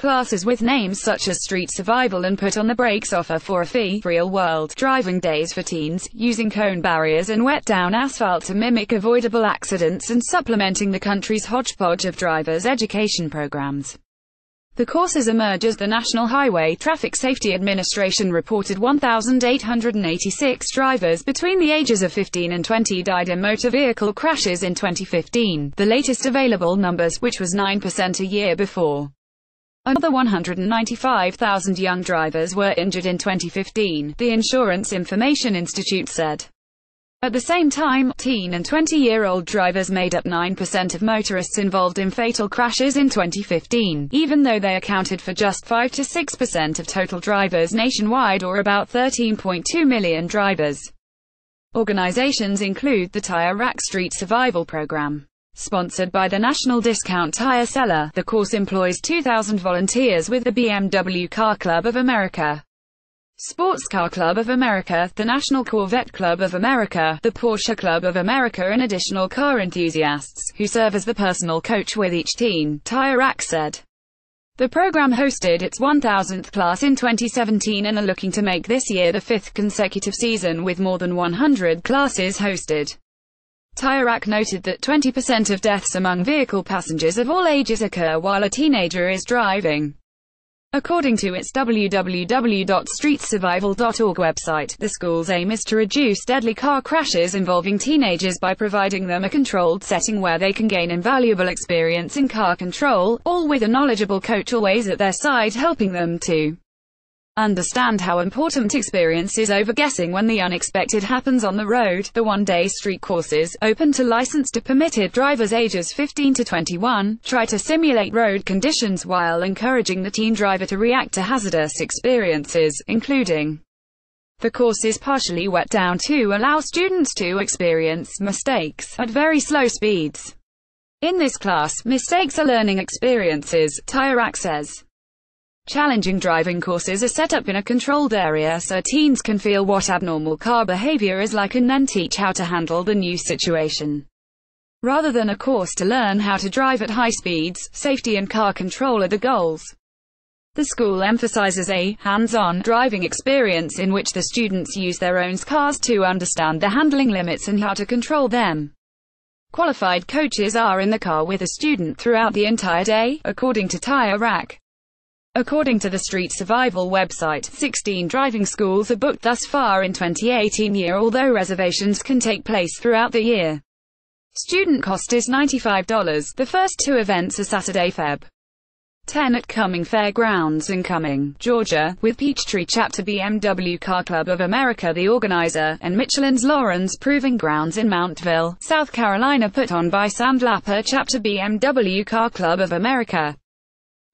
Classes with names such as Street Survival and Put on the Brakes offer for a fee, real-world driving days for teens, using cone barriers and wet-down asphalt to mimic avoidable accidents and supplementing the country's hodgepodge of drivers' education programs. The courses emerge as the National Highway Traffic Safety Administration reported 1,886 drivers between the ages of 15 and 20 died in motor vehicle crashes in 2015, the latest available numbers, which was 9% a year before. Another 195,000 young drivers were injured in 2015, the Insurance Information Institute said. At the same time, teen and 20-year-old drivers made up 9% of motorists involved in fatal crashes in 2015, even though they accounted for just 5 to 6% of total drivers nationwide or about 13.2 million drivers. Organizations include the Tire Rack Street Survival Program. Sponsored by the National Discount Tire Seller, the course employs 2,000 volunteers with the BMW Car Club of America. Sports Car Club of America, the National Corvette Club of America, the Porsche Club of America and additional car enthusiasts, who serve as the personal coach with each team, Tire Rack said. The program hosted its 1000th class in 2017 and are looking to make this year the fifth consecutive season with more than 100 classes hosted. Tire Rack noted that 20% of deaths among vehicle passengers of all ages occur while a teenager is driving. According to its www.streetsurvival.org website, the school's aim is to reduce deadly car crashes involving teenagers by providing them a controlled setting where they can gain invaluable experience in car control, all with a knowledgeable coach always at their side helping them to Understand how important experience is over guessing when the unexpected happens on the road. The one-day street courses, open to licensed to permitted drivers ages 15 to 21, try to simulate road conditions while encouraging the teen driver to react to hazardous experiences, including the course is partially wet down to allow students to experience mistakes at very slow speeds. In this class, mistakes are learning experiences, Tire Rack says. Challenging driving courses are set up in a controlled area so teens can feel what abnormal car behavior is like and then teach how to handle the new situation. Rather than a course to learn how to drive at high speeds, safety and car control are the goals. The school emphasizes a hands-on driving experience in which the students use their own cars to understand the handling limits and how to control them. Qualified coaches are in the car with a student throughout the entire day, according to Tire Rack. According to the Street Survival website, 16 driving schools are booked thus far in 2018 year although reservations can take place throughout the year. Student cost is $95. The first two events are Saturday, Feb. 10 at Cumming Fairgrounds in Cumming, Georgia, with Peachtree Chapter BMW Car Club of America the organizer, and Michelin's Laurens Proving Grounds in Mountville, South Carolina put on by Sandlapper Chapter BMW Car Club of America.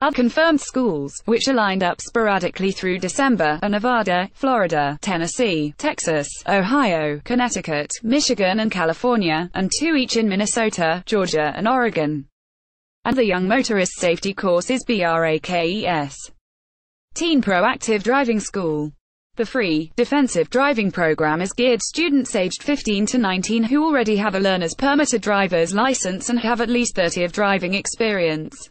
Unconfirmed schools, which are lined up sporadically through December, are Nevada, Florida, Tennessee, Texas, Ohio, Connecticut, Michigan and California, and two each in Minnesota, Georgia and Oregon. And the Young Motorist Safety Course is BRAKES. Teen Proactive Driving School. The free, defensive driving program is geared students aged 15 to 19 who already have a learner's permit permitted driver's license and have at least 30 of driving experience.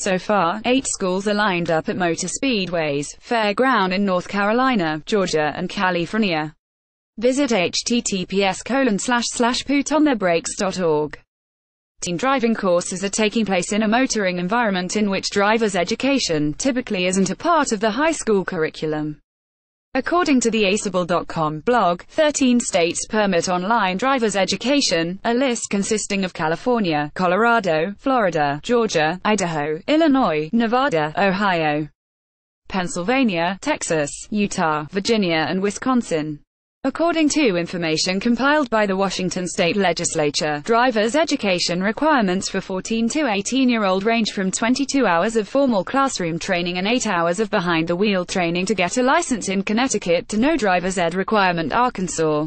So far, eight schools are lined up at motor speedways, Fairground in North Carolina, Georgia, and California. Visit https colon slash slash putonthebrakes.org. Teen driving courses are taking place in a motoring environment in which driver's education typically isn't a part of the high school curriculum. According to the aceable.com blog, 13 states permit online driver's education, a list consisting of California, Colorado, Florida, Georgia, Idaho, Illinois, Nevada, Ohio, Pennsylvania, Texas, Utah, Virginia and Wisconsin. According to information compiled by the Washington state legislature, driver's education requirements for 14 to 18-year-old range from 22 hours of formal classroom training and 8 hours of behind-the-wheel training to get a license in Connecticut to no driver's ed requirement Arkansas.